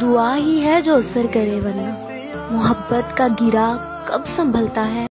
दुआ ही है जो असर करे वरना मोहब्बत का गिरा कब संभलता है?